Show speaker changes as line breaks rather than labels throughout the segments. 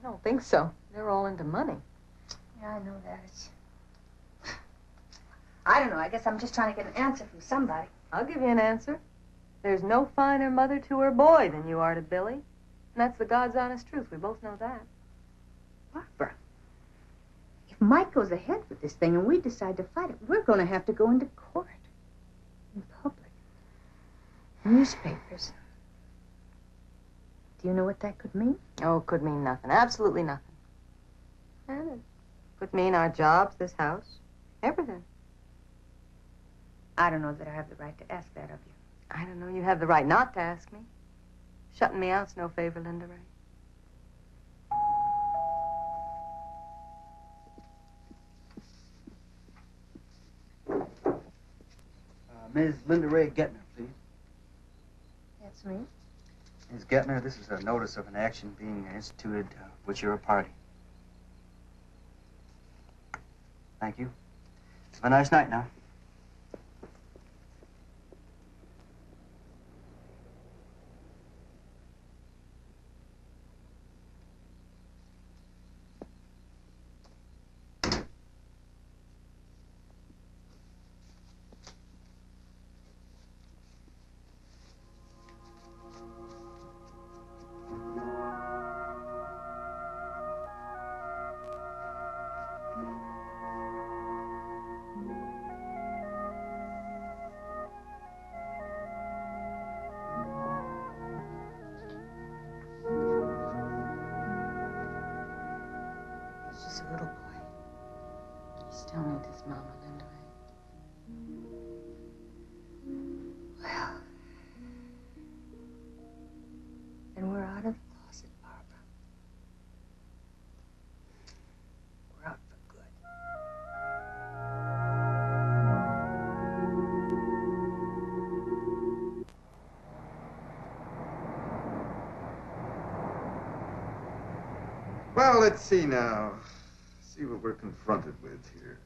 I don't think so. They're all into money.
Yeah, I know that. It's... I don't know. I guess I'm just trying to get an answer from somebody.
I'll give you an answer. There's no finer mother to her boy than you are to Billy. And that's the God's honest truth. We both know that.
Barbara, if Mike goes ahead with this thing and we decide to fight it, we're going to have to go into court. In public. Newspapers. Do you know what that could mean?
Oh, it could mean nothing. Absolutely nothing. And it could mean our jobs, this house, everything.
I don't know that I have the right to ask that of you.
I don't know. You have the right not to ask me. Shutting me out's no favor, Linda Ray.
Uh, Ms. Linda Ray Guettner, please.
That's me.
Ms. Guettner, this is a notice of an action being instituted uh, which you're a party. Thank you. Have a nice night now.
Well,
let's see now. See what we're confronted with here.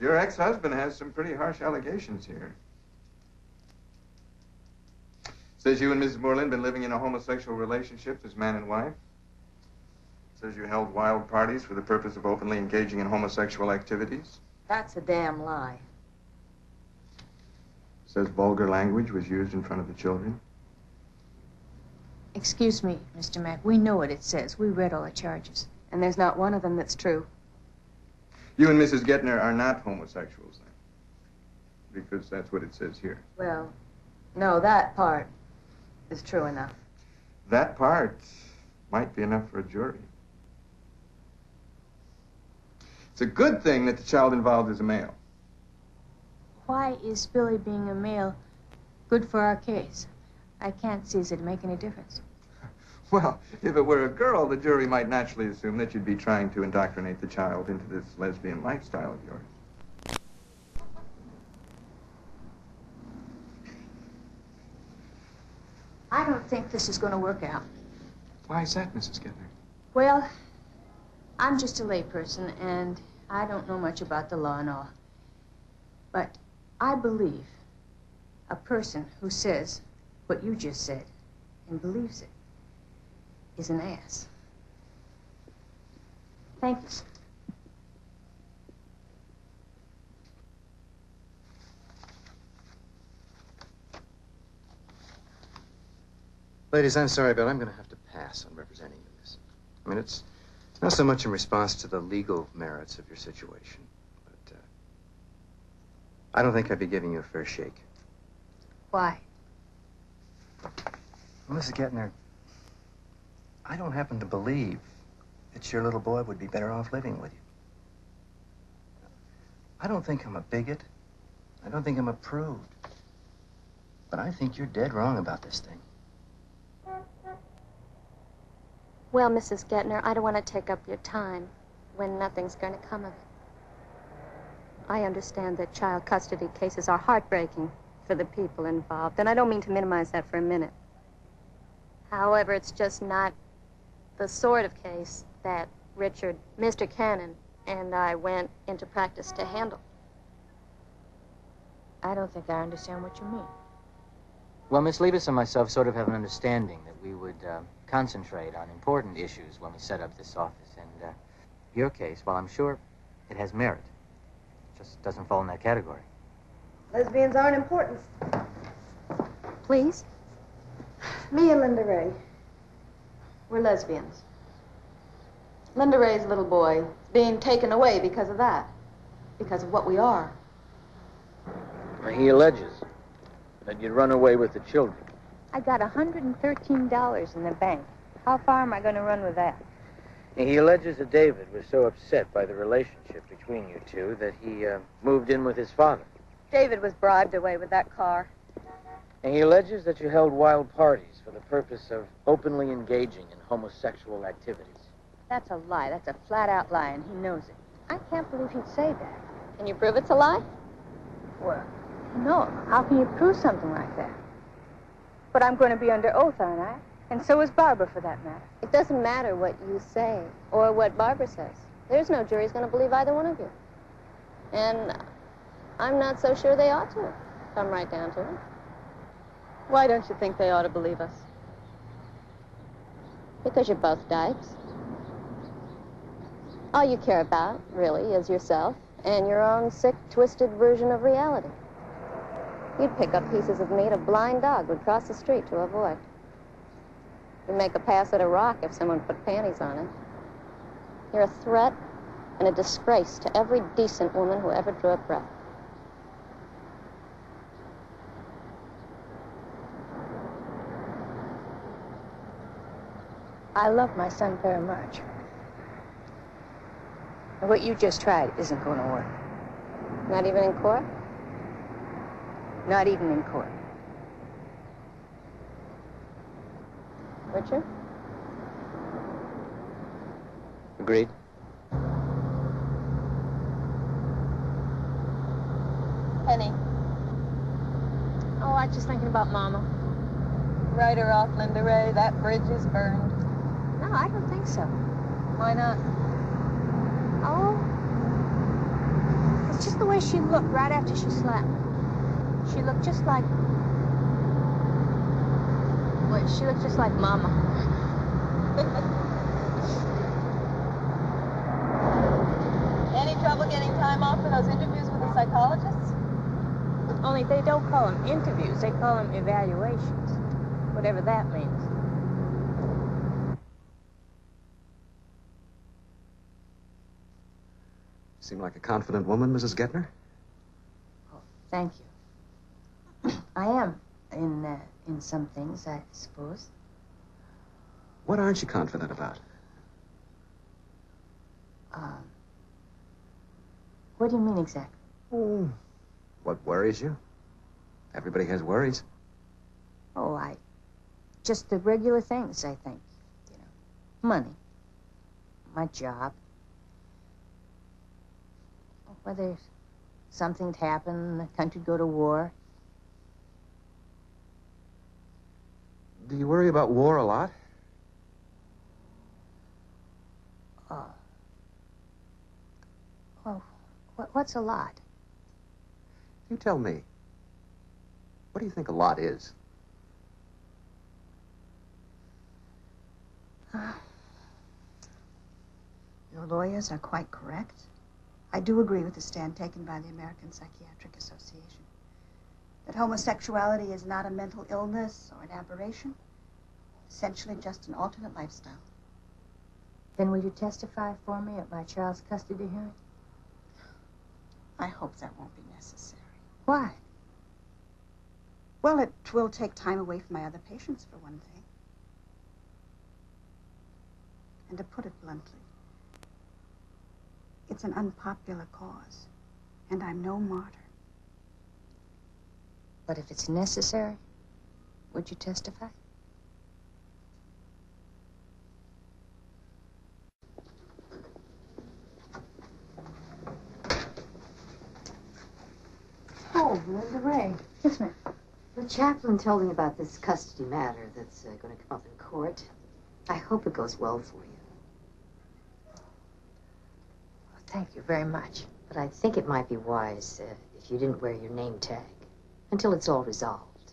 Your ex-husband has some pretty harsh allegations here. Says you and Mrs. Moreland been living in a homosexual relationship as man and wife. Says you held wild parties for the purpose of openly engaging in homosexual activities.
That's a damn lie.
Says vulgar language was used in front of the children.
Excuse me, Mr. Mack. We know what it says. We read all the charges.
And there's not one of them that's true.
You and Mrs. Guettner are not homosexuals then. Because that's what it says here.
Well, no, that part is true enough.
That part might be enough for a jury. It's a good thing that the child involved is a male.
Why is Billy being a male good for our case? I can't see as it'd make any difference.
Well, if it were a girl, the jury might naturally assume that you'd be trying to indoctrinate the child into this lesbian lifestyle of yours.
I don't think this is going to work out.
Why is that, Mrs. Guettner?
Well, I'm just a layperson, and I don't know much about the law and all. But I believe a person who says what you just said and believes it is an ass. Thanks.
Ladies, I'm sorry, but I'm going to have to pass on representing you this. I mean, it's not so much in response to the legal merits of your situation, but uh, I don't think I'd be giving you a fair shake.
Why?
Well, Mrs. Guettner, I don't happen to believe that your little boy would be better off living with you. I don't think I'm a bigot. I don't think I'm a prude. But I think you're dead wrong about this thing.
Well, Mrs. Guettner, I don't want to take up your time when nothing's going to come of it. I understand that child custody cases are heartbreaking for the people involved, and I don't mean to minimize that for a minute. However, it's just not the sort of case that Richard, Mr. Cannon, and I went into practice to handle.
I don't think I understand what you mean.
Well, Miss Levis and myself sort of have an understanding that we would uh, concentrate on important issues when we set up this office. And uh, your case, while I'm sure it has merit, just doesn't fall in that category.
Lesbians aren't important.
Please?
Me and Linda Ray. We're lesbians. Linda Ray's little boy is being taken away because of that. Because of what we are.
He alleges that you'd run away with the children.
I got $113 in the bank. How far am I going to run with that?
He alleges that David was so upset by the relationship between you two that he uh, moved in with his father.
David was bribed away with that car.
And he alleges that you held wild parties for the purpose of openly engaging in homosexual activities.
That's a lie. That's a flat out lie, and he knows it. I can't believe he'd say that.
Can you prove it's a lie?
Well, no. How can you prove something like that? But I'm going to be under oath, aren't I? And so is Barbara, for that matter.
It doesn't matter what you say or what Barbara says. There's no jury's going to believe either one of you. And I'm not so sure they ought to. Come right down to it.
Why don't you think they ought to believe us?
Because you're both dykes. All you care about, really, is yourself and your own sick, twisted version of reality. You'd pick up pieces of meat a blind dog would cross the street to avoid. You'd make a pass at a rock if someone put panties on it. You're a threat and a disgrace to every decent woman who ever drew a breath.
I love my son very much. And what you just tried isn't going to work.
Not even in court?
Not even in court.
Richard?
Agreed?
Penny,
Oh, I was just thinking about Mama.
write her off, Linda Ray. That bridge is burned.
No, I don't think so.
Why not?
Oh. It's just the way she looked right after she slapped me. She looked just like. Well, she looked just like Mama.
Any trouble getting time off for those interviews with the psychologists?
Only they don't call them interviews, they call them evaluations. Whatever that means.
Seem like a confident woman, Mrs. Guettner?
Oh, thank you. I am in uh, in some things, I suppose.
What aren't you confident about?
Um, what do you mean exactly?
Oh. What worries you? Everybody has worries.
Oh, I just the regular things. I think, you know, money, my job, whether something'd happen, the country'd go to war.
Do you worry about war a lot?
Uh, oh, well, what, what's a lot?
You tell me. What do you think a lot is?
Uh, your lawyers are quite correct. I do agree with the stand taken by the American Psychiatric Association that homosexuality is not a mental illness or an aberration, essentially just an alternate lifestyle.
Then will you testify for me at my child's custody hearing?
I hope that won't be necessary.
Why?
Well, it will take time away from my other patients, for one thing. And to put it bluntly, it's an unpopular cause, and I'm no martyr.
But if it's necessary, would you testify?
Oh, Linda Ray.
Yes, ma'am.
The chaplain told me about this custody matter that's uh, going to come up in court. I hope it goes well for you.
Thank you very much.
But I think it might be wise uh, if you didn't wear your name tag until it's all resolved.